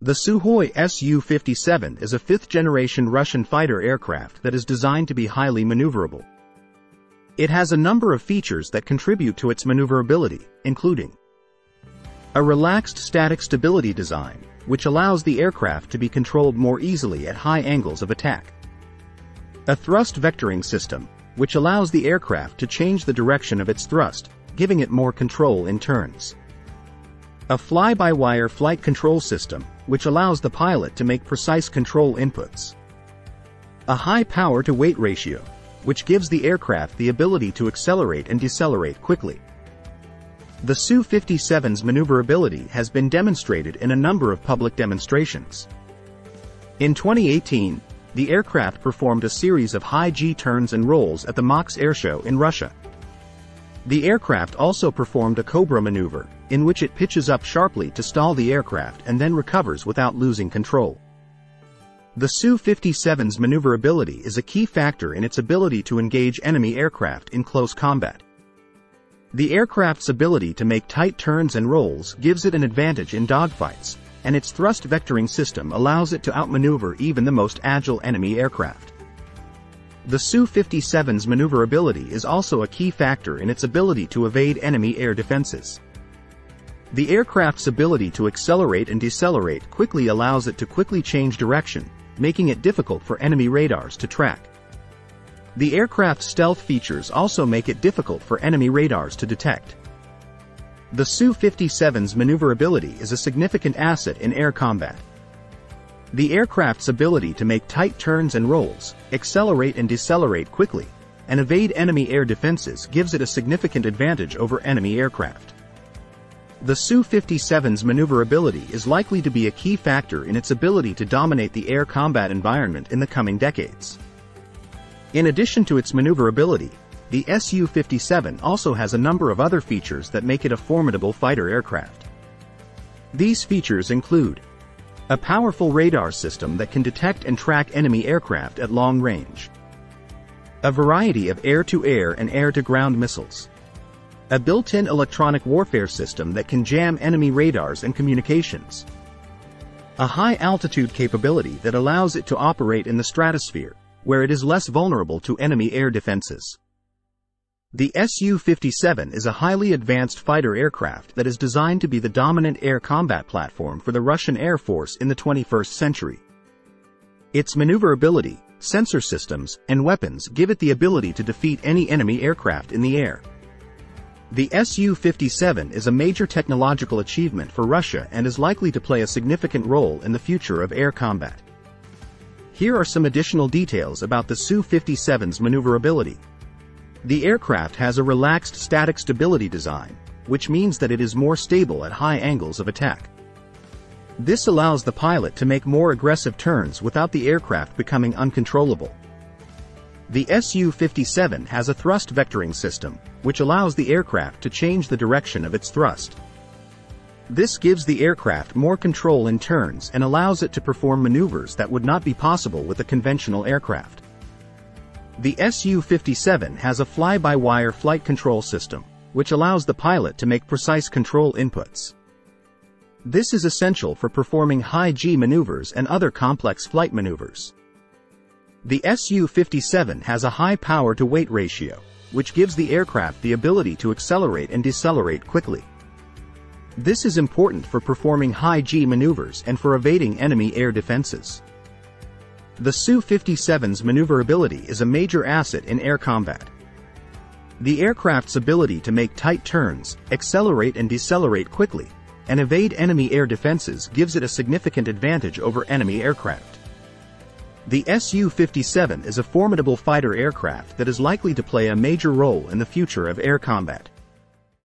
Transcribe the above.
The Sukhoi Su-57 is a fifth-generation Russian fighter aircraft that is designed to be highly maneuverable. It has a number of features that contribute to its maneuverability, including a relaxed static stability design, which allows the aircraft to be controlled more easily at high angles of attack. A thrust vectoring system, which allows the aircraft to change the direction of its thrust, giving it more control in turns. A fly-by-wire flight control system, which allows the pilot to make precise control inputs. A high power-to-weight ratio, which gives the aircraft the ability to accelerate and decelerate quickly. The Su-57's maneuverability has been demonstrated in a number of public demonstrations. In 2018, the aircraft performed a series of high G turns and rolls at the MAKS Airshow in Russia. The aircraft also performed a Cobra maneuver, in which it pitches up sharply to stall the aircraft and then recovers without losing control. The Su-57's maneuverability is a key factor in its ability to engage enemy aircraft in close combat. The aircraft's ability to make tight turns and rolls gives it an advantage in dogfights, and its thrust vectoring system allows it to outmaneuver even the most agile enemy aircraft. The Su-57's maneuverability is also a key factor in its ability to evade enemy air defenses. The aircraft's ability to accelerate and decelerate quickly allows it to quickly change direction, making it difficult for enemy radars to track. The aircraft's stealth features also make it difficult for enemy radars to detect. The Su-57's maneuverability is a significant asset in air combat. The aircraft's ability to make tight turns and rolls, accelerate and decelerate quickly, and evade enemy air defenses gives it a significant advantage over enemy aircraft. The Su-57's maneuverability is likely to be a key factor in its ability to dominate the air combat environment in the coming decades. In addition to its maneuverability, the Su-57 also has a number of other features that make it a formidable fighter aircraft. These features include a powerful radar system that can detect and track enemy aircraft at long range, a variety of air-to-air -air and air-to-ground missiles, a built-in electronic warfare system that can jam enemy radars and communications, a high-altitude capability that allows it to operate in the stratosphere, where it is less vulnerable to enemy air defenses. The Su-57 is a highly advanced fighter aircraft that is designed to be the dominant air combat platform for the Russian Air Force in the 21st century. Its maneuverability, sensor systems, and weapons give it the ability to defeat any enemy aircraft in the air. The Su-57 is a major technological achievement for Russia and is likely to play a significant role in the future of air combat. Here are some additional details about the Su-57's maneuverability. The aircraft has a relaxed static stability design, which means that it is more stable at high angles of attack. This allows the pilot to make more aggressive turns without the aircraft becoming uncontrollable. The Su-57 has a thrust vectoring system, which allows the aircraft to change the direction of its thrust. This gives the aircraft more control in turns and allows it to perform maneuvers that would not be possible with a conventional aircraft. The Su-57 has a fly-by-wire flight control system, which allows the pilot to make precise control inputs. This is essential for performing high-G maneuvers and other complex flight maneuvers. The Su-57 has a high power-to-weight ratio, which gives the aircraft the ability to accelerate and decelerate quickly. This is important for performing high-G maneuvers and for evading enemy air defenses. The Su-57's maneuverability is a major asset in air combat. The aircraft's ability to make tight turns, accelerate and decelerate quickly, and evade enemy air defenses gives it a significant advantage over enemy aircraft. The Su-57 is a formidable fighter aircraft that is likely to play a major role in the future of air combat.